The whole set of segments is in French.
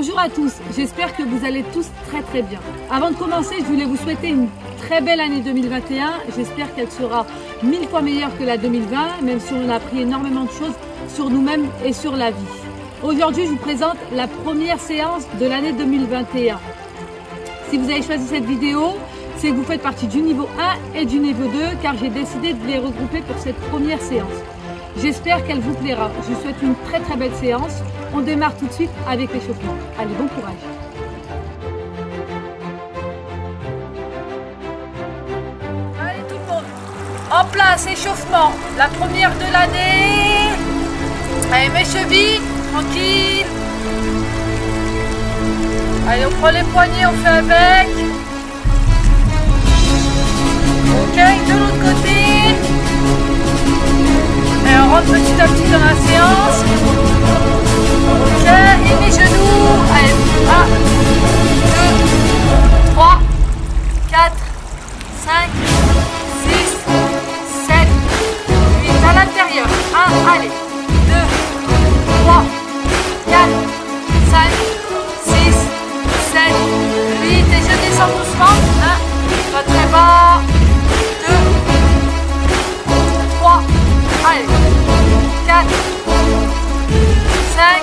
Bonjour à tous, j'espère que vous allez tous très très bien. Avant de commencer, je voulais vous souhaiter une très belle année 2021. J'espère qu'elle sera mille fois meilleure que la 2020, même si on a appris énormément de choses sur nous-mêmes et sur la vie. Aujourd'hui, je vous présente la première séance de l'année 2021. Si vous avez choisi cette vidéo, c'est que vous faites partie du niveau 1 et du niveau 2, car j'ai décidé de les regrouper pour cette première séance. J'espère qu'elle vous plaira. Je vous souhaite une très très belle séance. On démarre tout de suite avec l'échauffement. Allez, bon courage. Allez tout le monde, en place, échauffement. La première de l'année. Allez, mes chevilles, tranquille. Allez, on prend les poignets, on fait avec. Ok, de l'autre côté. Et on rentre petit à petit dans la séance. Ok, et les genoux. Allez, 1, 2, 3, 4, 5, 6, 7, 8. À l'intérieur. 1, allez. 2, 3, 4, 5, 6, 7, 8. Et je descends doucement. 1, pas très bas. 2, 3, allez. 4, 5,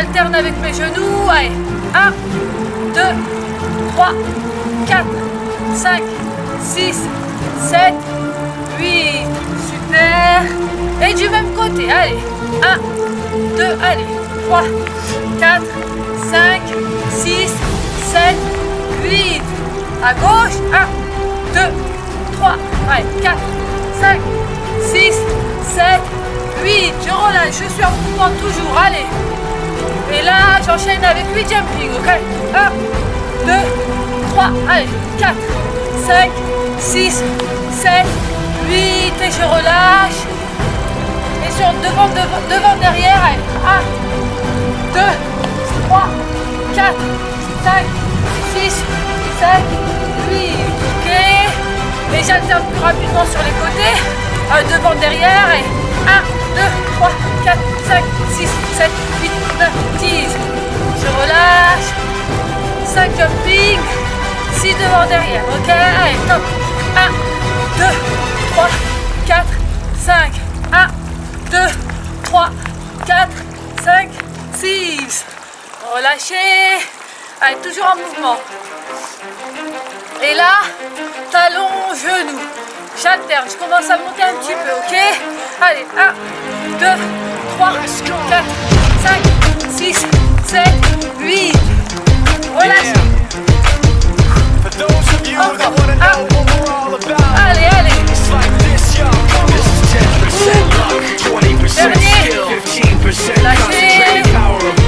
j'alterne avec mes genoux. Allez, 1, 2, 3, 4, 5, 6, 7, 8. Super. Et du même côté, allez. 1, 2, allez. 3, 4, 5, 6, 7, 8. À gauche. 1, 2, 3, allez. 4, 5, 6, 7, 8. Je relâche. Je suis en mouvement toujours. Allez. Et là, j'enchaîne avec 8 jumping. Ok 1, 2, 3, allez. 4, 5, 6, 7, 8. Et je relâche. Et sur devant, devant, devant derrière. Allez. 1, 2, 4, 5, 6, 7, 8. Ok. Et j'alterne plus rapidement sur les côtés. Euh, devant, derrière. Et 1, 2, 3, 4, 5, 6, 7, 8, 9, 10. Je relâche. 5 jumping. 6 devant, derrière. Ok. Allez, top. 1, 2, 3, 4, 5. 1, 2, 3, 4, 5, 6. Relâchez. Allez, toujours en mouvement. Et là, talon, genou. J'alterne, je commence à monter un petit peu, ok Allez, 1, 2, 3, 4, 5, 6, 7, 8. Relâchez. Encore. Allez, allez. Dernier. Lâchez.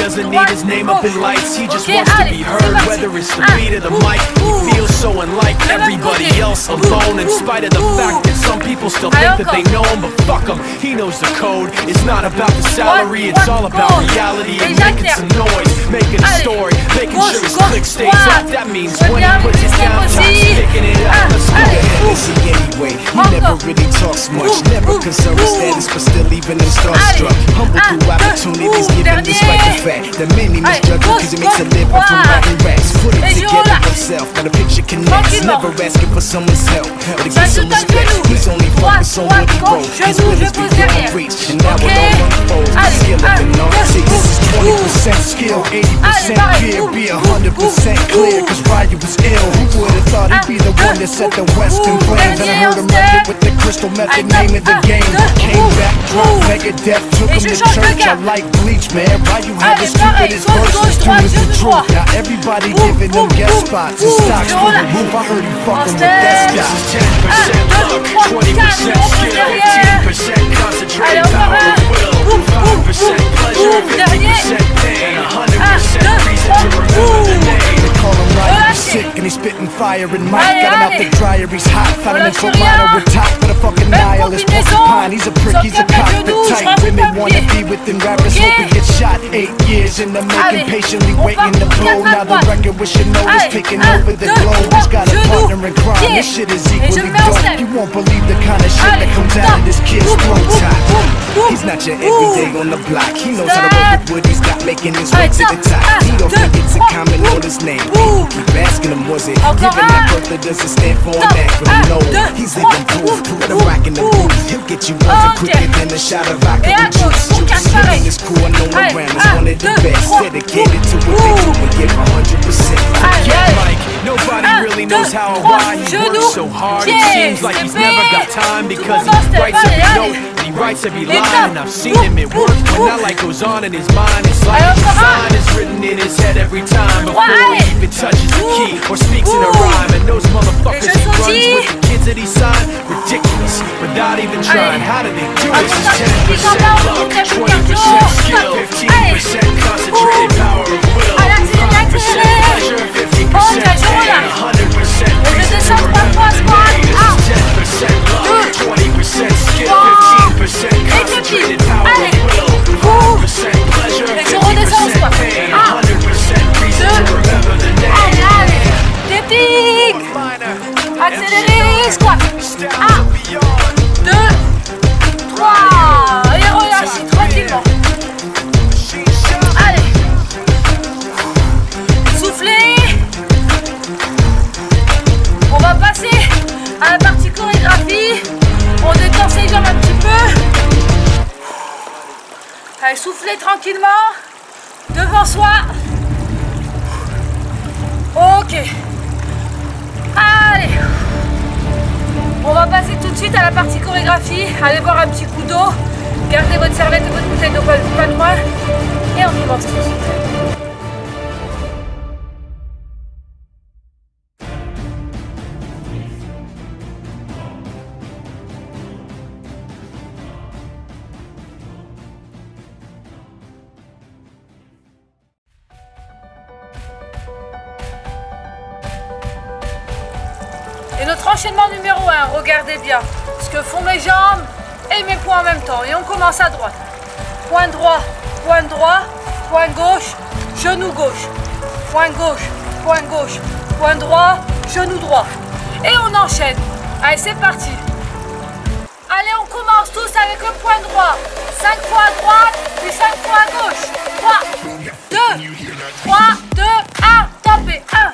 Doesn't need his name up in lights, he just wants to be heard. Whether it's the beat of the mic, he feels so unlike everybody else alone. In spite of the fact that some people still think that they know him, but fuck him, he knows the code. It's not about the salary, it's all about reality and making some noise, making a story, making sure his click stays up. That means when he puts it down, John's picking it up. Let's go. He anyway? He never really talks much, never concerned with status, but still even him starstruck. Humble through opportunities given despite the fact that many misjudge him cause he makes a living from writing raps. Put it together himself, got a picture connects. Never asking for someone's help, but to get some respect. He's only focused on what he wrote. His will is beyond reach, and now it all unfolds. The skill of an artist. Is 20% skill, 80% fear. Be 100% clear, cause Ryu was ill. Who would've thought he'd be the one that set the West in flames? And I heard him rap it with the crystal method, name of the game. Came back, dropped Megadeth, took him to church. I like bleach, man. Ryu had the stupidest verses, true is the truth. Now everybody giving them guest spots and stocks for the roof. I heard he fucking with that is 10% luck, 20% skill, 15% concentrated power of will, 5% pleasure, 50% pain, 100% reason to remember the name. They call him he's sick and he's spitting fire and Allez, got him out the dryer, he's hot. Found him in Toronto with top for the fucking nihilist porcupine. He's a prick, he's a cock, the type women wanna be within rappers, Ok. hoping get shot. Eight years in the making, patiently waiting to blow. Now the record with Shinoda's Allez, taking over the globe. He's got a partner in crime. This shit is equally me mets en dope. You won't believe the kind of shit that comes out of this kid's throat boum, top. boum, boum, He's not your everyday on the block. He knows how to work with what he's got, making his way to the top. He don't forget to trois, comment on his name. boum. Keep asking him, was it given that birth that doesn't stand for an Stop. act? But Un, no, he's living proof. him boum, rock in the booth. He'll get you buzzing quicker than a shot of vodka with juice. Juice pareil. cool, I know around. It's un, one of the best. Dedicated to what they do and give 100%. Allez, Yeah, allez. Mike, nobody really knows how or why he works so hard. It seems like he's never got time because he writes every note and he writes every line. And I've seen him at work when that light goes on in his mind. It's like a un. is written in his head every time. Before he touches the key or speaks in a rhyme. And those motherfuckers he runs with the kids that he signed, ridiculous without even trying. How do they do this? C'est 10% pas luck, bon, c'est 20% bon. skill, Allez. 15% concentrated power of will, Allez, accélérez, 5% accélérez. pleasure, 50% Ok, je pain, relâche. 100% Et je reason to remember the name. Is 10% luck, 20% skill, Trois. 15% Et concentrated power of will, Boum. 5% pleasure, Et je redescends, 50% squat. pain, Pics. Accélérez, squat. Un, deux, trois. Et relâchez tranquillement. Allez. Soufflez. On va passer à la partie chorégraphie. On détend ses jambes un petit peu. Allez, soufflez tranquillement. Devant soi. Ok. Allez. On va passer tout de suite à la partie chorégraphie. Allez boire un petit coup d'eau. Gardez votre serviette et votre bouteille d'eau pas, pas loin. Et on commence tout de suite. regardez bien ce que font mes jambes et mes poings en même temps. Et on commence à droite. Point droit, point droit, point gauche, genou gauche. Point gauche, point gauche, point droit, genou droit. Et on enchaîne. Allez, c'est parti. Allez, on commence tous avec le point droit. 5 fois à droite, puis 5 fois à gauche. 3, 2, 3, 2, 1, tapez. 1,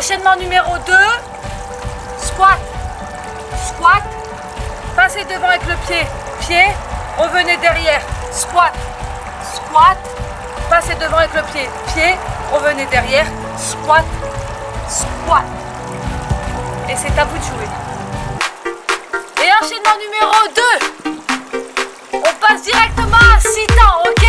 enchaînement. Numéro 2. Squat. Squat. Passez devant avec le pied. Pied. Revenez derrière. Squat. Squat. Passez devant avec le pied. Pied. Revenez derrière. Squat. Squat. Et c'est à vous de jouer. Et enchaînement numéro 2. On passe directement à 6 temps.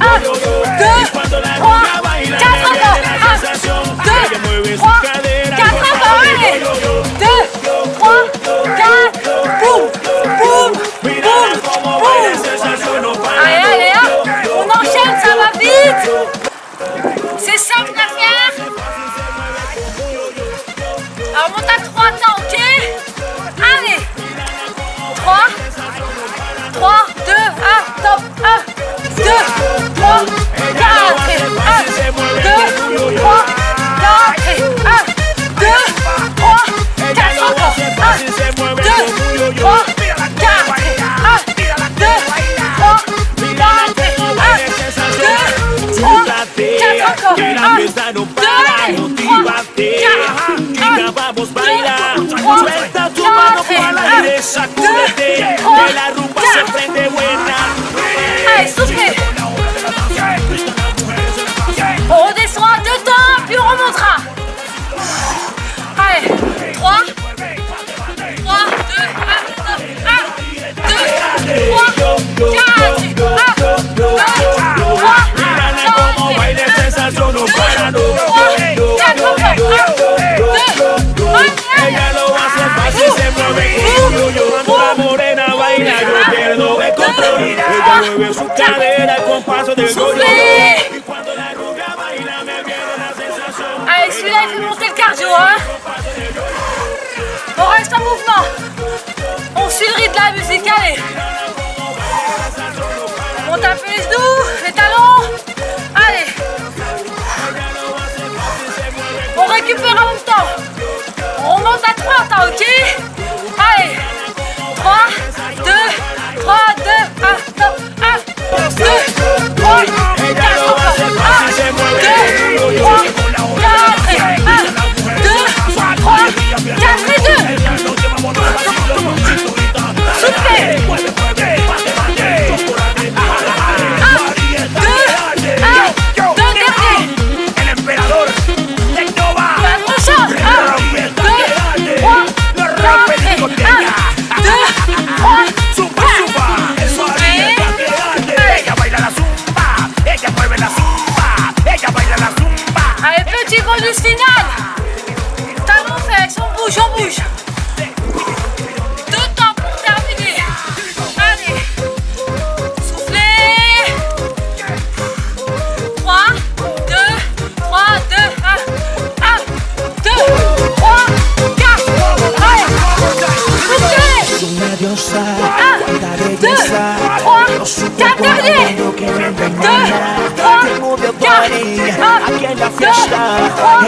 二三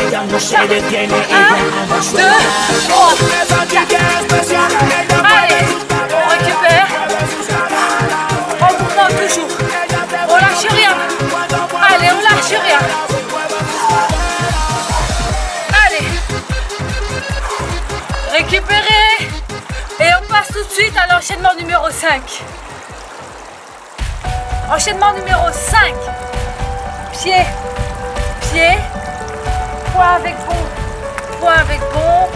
Ella no se detiene, ella anda suelta. Esa. Récupère. On bouge toujours. On lâche rien. Allez, on lâche rien. Allez. Récupérez. Et on passe tout de suite à l'enchaînement numéro 5. Enchaînement numéro 5. Pied, pied, poids avec bon, poids avec bon,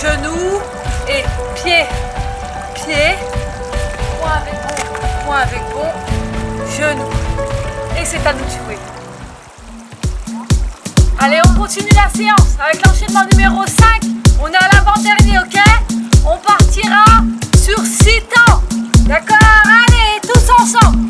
genou et pied, pied, poids avec bon, poids avec bon, genou. Et c'est à nous de jouer. Allez, on continue la séance avec l'enchaînement numéro 5. On est à l'avant-dernier, ok? On partira sur 6 temps. D'accord? Allez, tous ensemble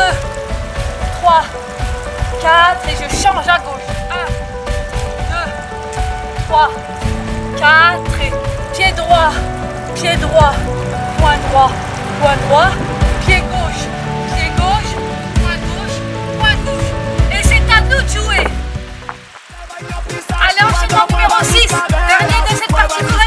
2, 3, 4 et je change à gauche. 1, 2, 3, 4 et pied droit, pied droit, point droit, point droit, pied gauche, pied gauche, point gauche, point gauche. Et c'est à nous de jouer. Allez, enchaînement numéro 6, dernier de cette partie.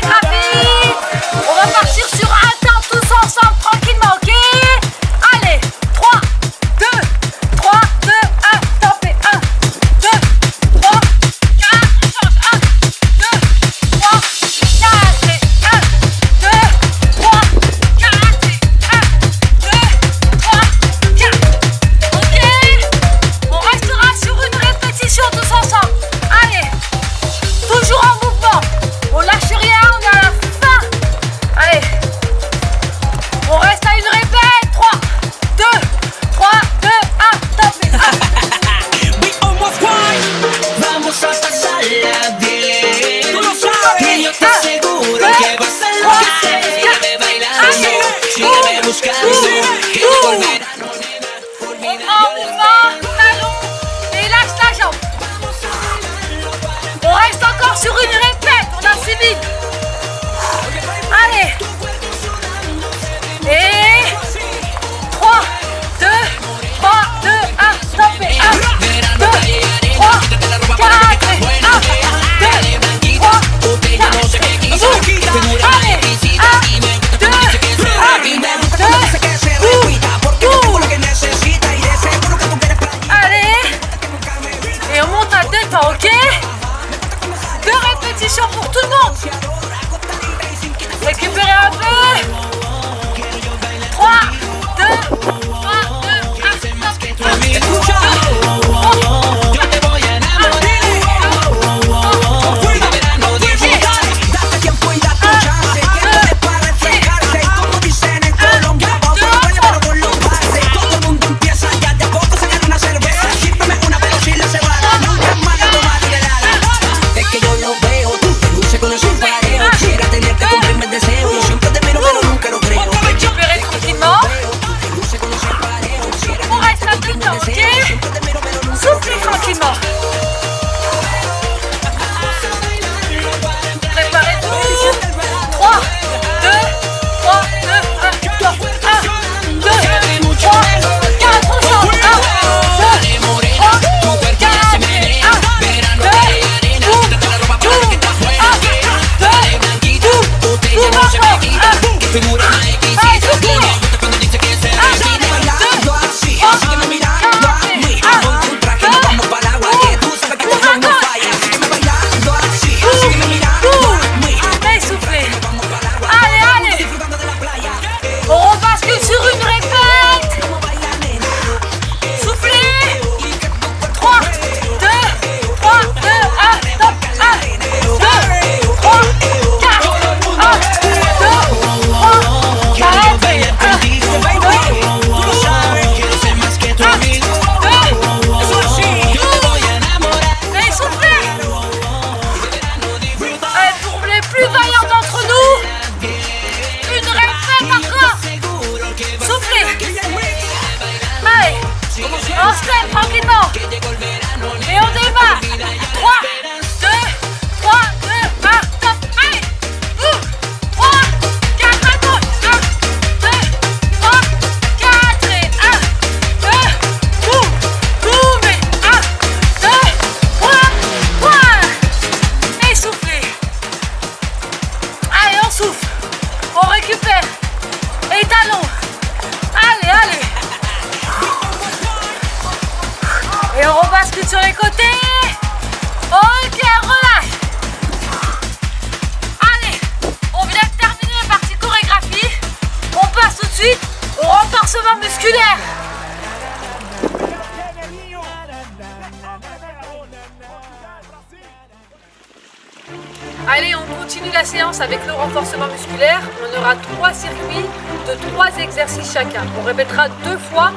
Deux fois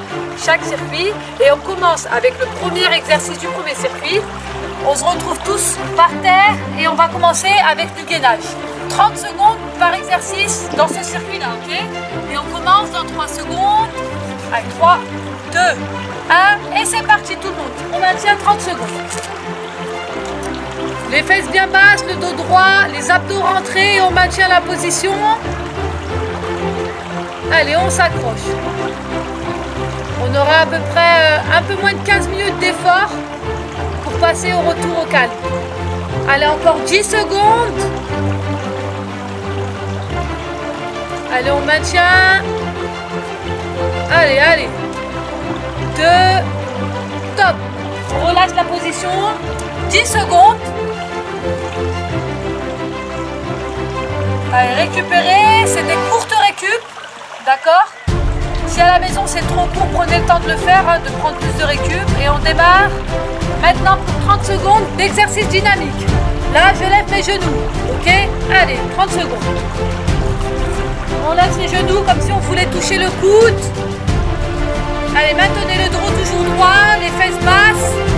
chaque circuit et on commence avec le premier exercice du premier circuit. On se retrouve tous par terre et on va commencer avec du gainage. 30 secondes par exercice dans ce circuit-là, ok? Et on commence dans 3 secondes. Allez, 3, 2, 1 et c'est parti tout le monde. On maintient 30 secondes. Les fesses bien basses, le dos droit, les abdos rentrés, on maintient la position. Allez, on s'accroche. On aura à peu près euh, un peu moins de 15 minutes d'effort pour passer au retour au calme. Allez, encore 10 secondes. Allez, on maintient. Allez, allez. 2. Top. On relâche la position. 10 secondes. Allez, récupérer, c'est des courtes récup, d'accord Si à la maison c'est trop court, prenez le temps de le faire, hein, de prendre plus de récup. Et on démarre maintenant pour 30 secondes d'exercice dynamique. Là, je lève mes genoux, ok? Allez, 30 secondes. On lève ses genoux comme si on voulait toucher le coude. Allez, maintenez le dos toujours droit, les fesses basses.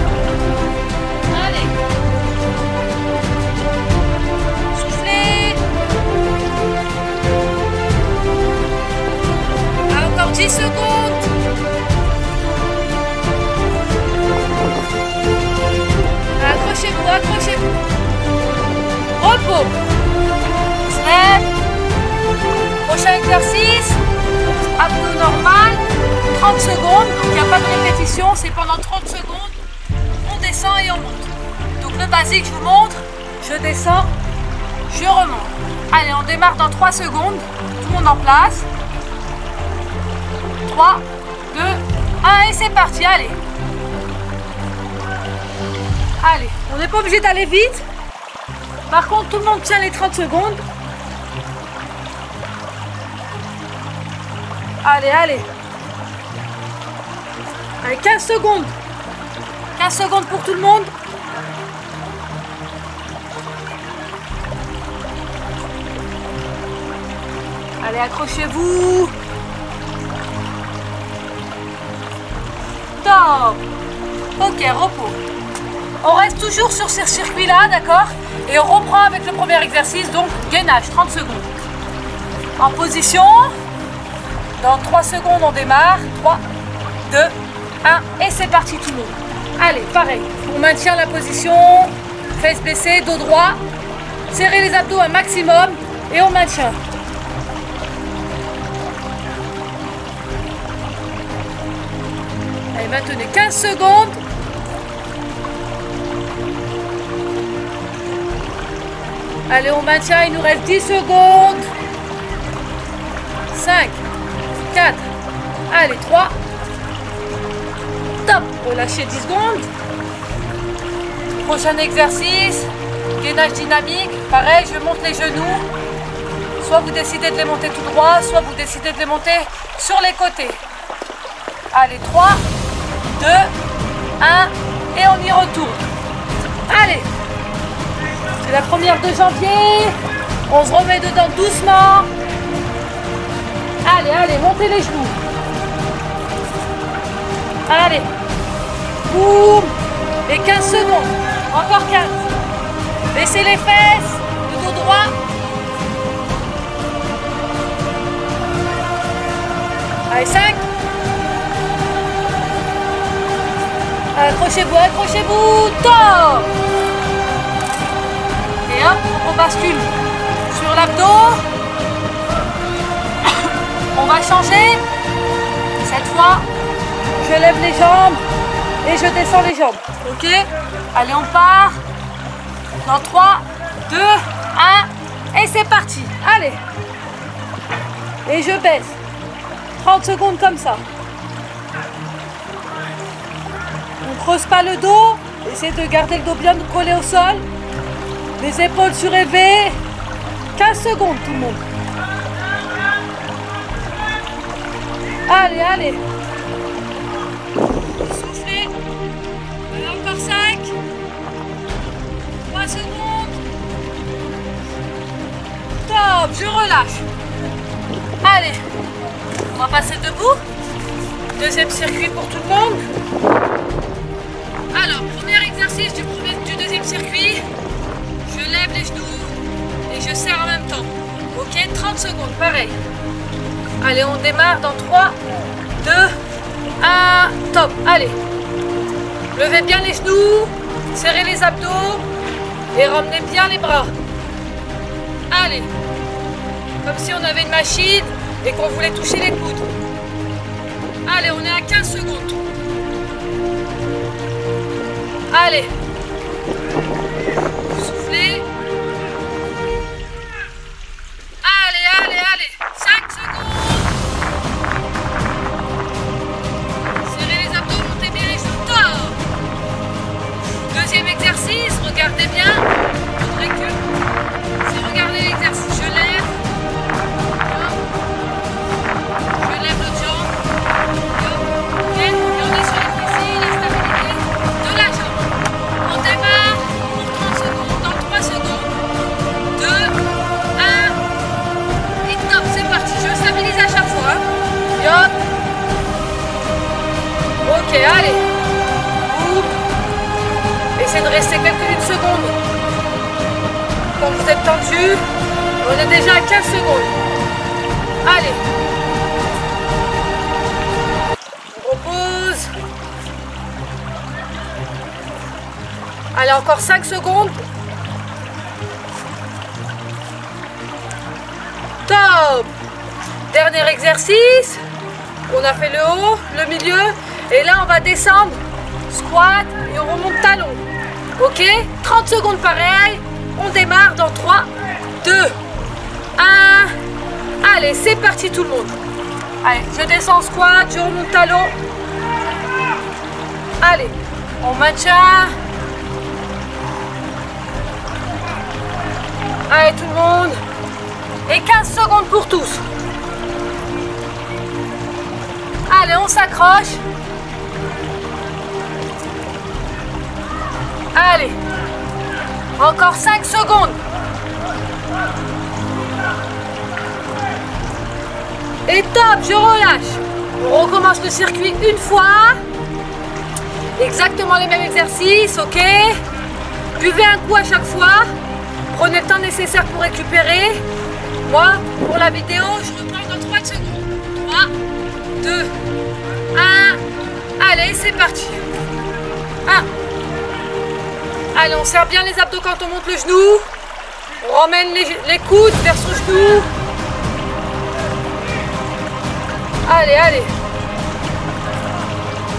10 secondes. Accrochez-vous, accrochez-vous. Repos. Snap. Prochain exercice. Abdos normal. 30 secondes. Donc il n'y a pas de répétition. C'est pendant 30 secondes. On descend et on monte. Donc le basique, je vous montre. Je descends. Je remonte. Allez, on démarre dans 3 secondes. Tout le monde en place. 3, 2, 1 et c'est parti. Allez. Allez, on n'est pas obligé d'aller vite. Par contre, tout le monde tient les 30 secondes. Allez, allez. Allez, 15 secondes. 15 secondes pour tout le monde. Allez, accrochez-vous. Ok, repos. On reste toujours sur ce circuit-là, d'accord? Et on reprend avec le premier exercice, donc gainage, 30 secondes. En position. Dans 3 secondes, on démarre. 3, 2, 1. Et c'est parti tout le monde. Allez, pareil. On maintient la position. Fesses baissées, dos droit. Serrez les abdos un maximum. Et on maintient. Maintenez 15 secondes. Allez, on maintient, il nous reste 10 secondes. 5, 4, allez, 3. Top, relâchez 10 secondes. Prochain exercice, gainage dynamique. Pareil, je monte les genoux. Soit vous décidez de les monter tout droit, soit vous décidez de les monter sur les côtés. Allez, 3, 2, 1, et on y retourne. Allez, c'est la première de janvier. On se remet dedans doucement. Allez, allez, montez les genoux. Allez. Boum. Et 15 secondes. Encore 15. Baissez les fesses. Le dos droit. Allez, 5. Accrochez-vous, accrochez-vous. Top. Et hop, on bascule sur l'abdos. On va changer. Cette fois, je lève les jambes et je descends les jambes. Ok Allez, on part. Dans 3, 2, 1. Et c'est parti. Allez. Et je baisse. 30 secondes comme ça. Creuse pas le dos. Essayez de garder le dos bien collé au sol. Les épaules surélevées. 15 secondes tout le monde. Allez, allez. Soufflez. Encore 5. 3 secondes. Top, je relâche. Allez, on va passer debout. Deuxième circuit pour tout le monde. Du, premier- du deuxième circuit. Je lève les genoux et je serre en même temps. Ok, 30 secondes, pareil. Allez, on démarre dans 3, 2, 1, top. Allez. Levez bien les genoux, serrez les abdos et ramenez bien les bras. Allez. Comme si on avait une machine et qu'on voulait toucher les coudes. Allez, on est à 15 secondes. Allez. Soufflez. Allez. Essayez de rester quelques une seconde. Quand vous êtes tendu, on est déjà à 15 secondes. Allez. On repose. Allez, encore 5 secondes. Top Dernier exercice. On a fait le haut, le milieu. Et là, on va descendre. Squat et on remonte talon. Ok? 30 secondes pareil. On démarre dans 3, 2, 1. Allez, c'est parti tout le monde. Allez, je descends squat, je remonte talon. Allez, on maintient. Allez tout le monde. Et 15 secondes pour tous. Allez, on s'accroche. Allez. Encore 5 secondes. Et top, je relâche. On recommence le circuit une fois. Exactement les mêmes exercices, ok Buvez un coup à chaque fois. Prenez le temps nécessaire pour récupérer. Moi, pour la vidéo, je reprends dans 3 secondes. 3, 2, 1. Allez, c'est parti. 1. Allez, on serre bien les abdos quand on monte le genou. On ramène les, les coudes vers son genou. Allez, allez.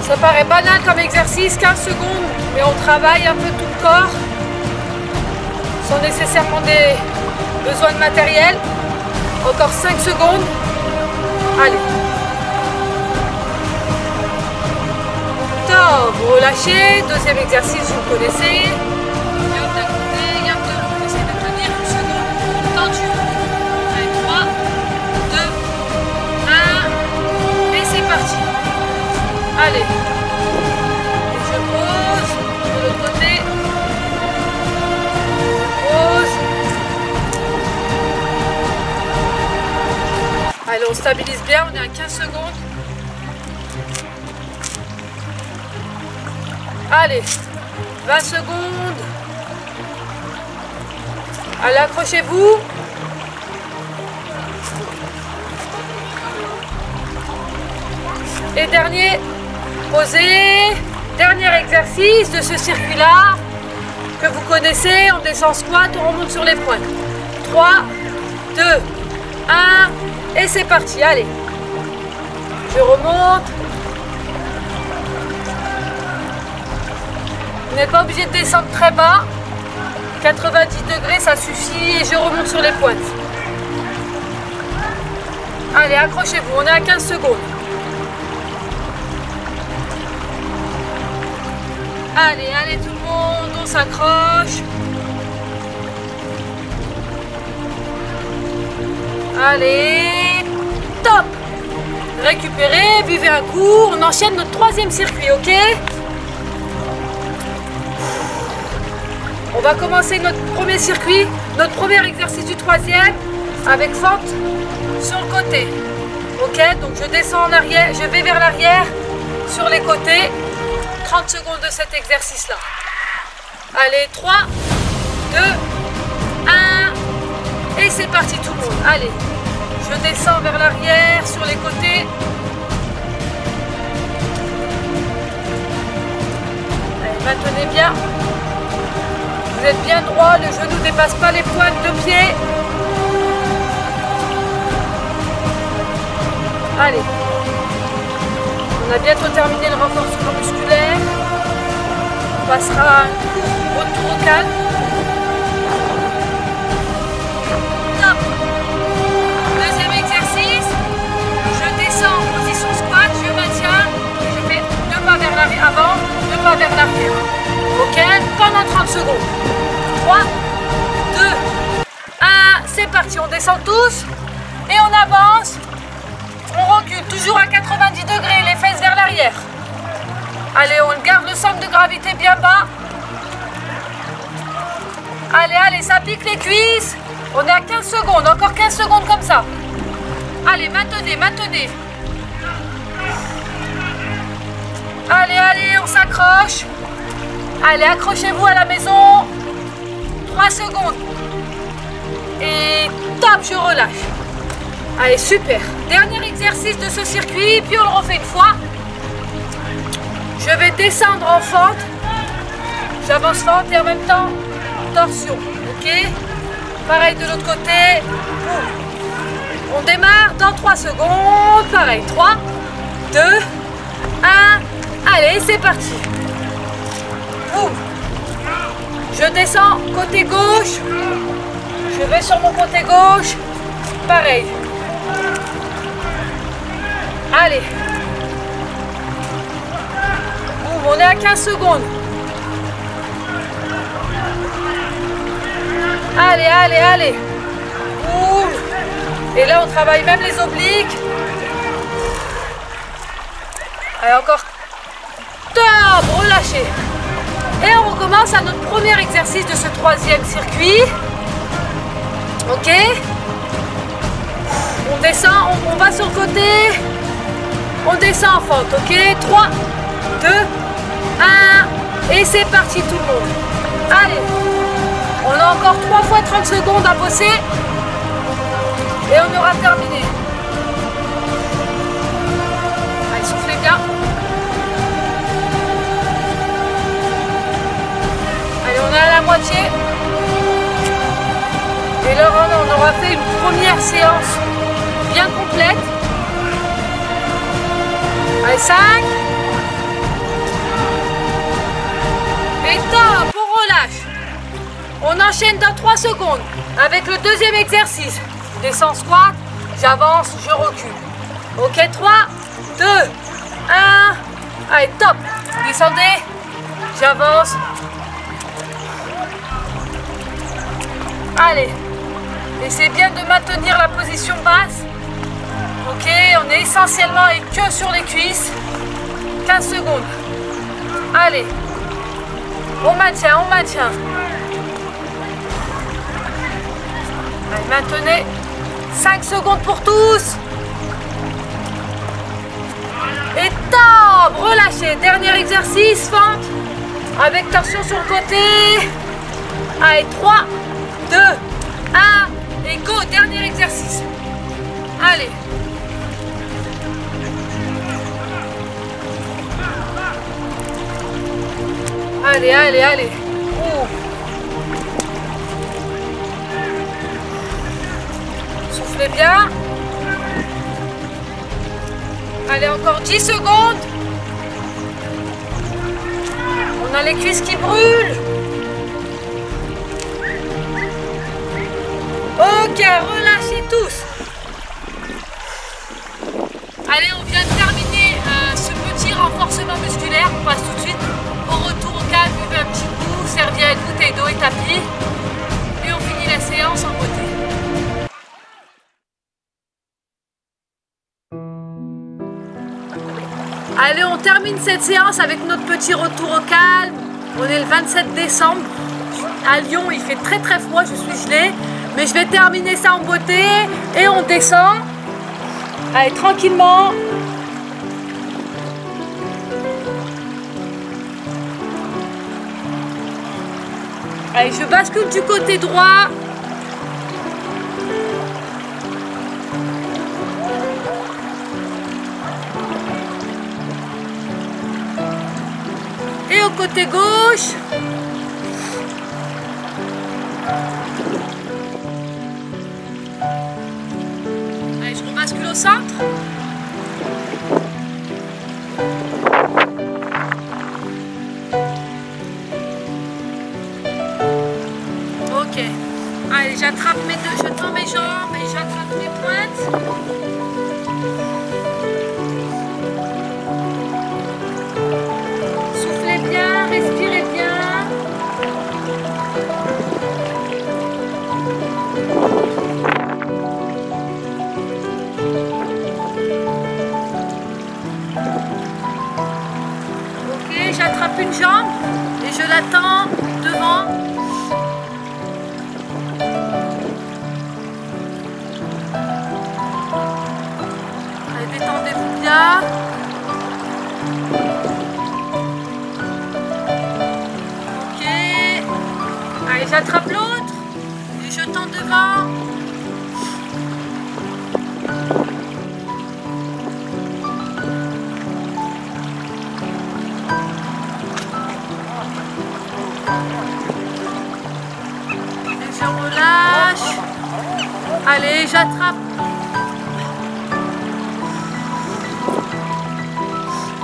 Ça paraît banal comme exercice, 15 secondes, mais on travaille un peu tout le corps sans nécessairement des besoins de matériel. Encore 5 secondes. Allez. Vous relâchez. Deuxième exercice, vous connaissez. Garde d'un côté, de l'autre. De tenir une seconde. Tendu. Allez, 3, 2, 1. Et c'est parti. Allez. Je pose. De l'autre côté. Pose. Allez, on stabilise bien. On est à 15 secondes. Allez, 20 secondes. Allez, accrochez-vous. Et dernier, posez. Dernier exercice de ce circuit-là que vous connaissez. On descend squat, on remonte sur les pointes. 3, 2, 1. Et c'est parti. Allez. Je remonte. Vous n'êtes pas obligé de descendre très bas. 90 degrés, ça suffit. Et je remonte sur les pointes. Allez, accrochez-vous. On est à 15 secondes. Allez, allez tout le monde, on s'accroche. Allez, top Récupérez, buvez un coup, on enchaîne notre troisième circuit, ok? On va commencer notre premier circuit, notre premier exercice du troisième avec fente sur le côté. Ok, donc je descends en arrière, je vais vers l'arrière sur les côtés. 30 secondes de cet exercice-là. Allez, 3, 2, 1, et c'est parti tout le monde. Allez, je descends vers l'arrière sur les côtés. Allez, maintenez bien. Vous êtes bien droit, le genou ne dépasse pas les pointes de pied. Allez. On a bientôt terminé le renforcement musculaire. On passera au tour au calme. Deuxième exercice. Je descends en position squat, je maintiens. Je fais deux pas vers l'arrière avant, deux pas vers l'arrière. Ok Pendant 30 secondes. 3, 2, 1. C'est parti. On descend tous. Et on avance. On recule toujours à 90 degrés, les fesses vers l'arrière. Allez, on garde le centre de gravité bien bas. Allez, allez, ça pique les cuisses. On est à 15 secondes, encore 15 secondes comme ça. Allez, maintenez, maintenez. Allez, allez, on s'accroche. Allez, accrochez-vous à la maison. 3 secondes. Et top, je relâche. Allez, super. Dernier exercice de ce circuit, puis on le refait une fois. Je vais descendre en fente. J'avance fente et en même temps torsion. Ok? Pareil de l'autre côté. On démarre dans 3 secondes. Pareil. 3, 2, 1. Allez, c'est parti. Je descends côté gauche. Je vais sur mon côté gauche. Pareil. Allez. Boum, on est à 15 secondes. Allez, allez, allez. Et là, on travaille même les obliques. Allez, encore. Top, relâchez. Et on recommence à notre premier exercice de ce troisième circuit. Ok On descend, on, va sur le côté. On descend en fente, ok 3, 2, 1. Et c'est parti tout le monde. Allez. On a encore 3 fois 30 secondes à bosser. Et on aura terminé. On est à la moitié. Et là, on aura fait une première séance bien complète. Allez, 5. Et top, on relâche. On enchaîne dans 3 secondes avec le deuxième exercice. Descends squat, j'avance, je recule. Ok, 3, 2, 1. Allez, top. Descendez, j'avance. Allez. Essayez bien de maintenir la position basse. Ok, on est essentiellement et que sur les cuisses. 15 secondes. Allez. On maintient, on maintient. Maintenez. 5 secondes pour tous. Et top Relâchez. Dernier exercice, fente. Avec torsion sur le côté. Allez, 3, 2, 1. Et go, dernier exercice. Allez. Allez, allez, allez. Soufflez bien. Allez, encore 10 secondes. On a les cuisses qui brûlent. Ok, relâchez tous. Allez, on vient de terminer euh, ce petit renforcement musculaire. On passe tout de suite au retour au calme. un petit coup, serviette, bouteille d'eau et tapis. Et on finit la séance en beauté. Allez, on termine cette séance avec notre petit retour au calme. On est le 27 décembre. À Lyon, il fait très très froid, je suis gelée. Mais je vais terminer ça en beauté et on descend. Allez, tranquillement. Allez, je bascule du côté droit. Et au côté gauche. L'attends devant. Allez, détendez-vous bien. Ok. Allez, j'attrape l'autre Allez, j'attrape.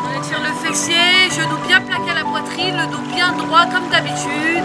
On étire le fessier, genou bien plaqué à la poitrine, le dos bien droit comme d'habitude.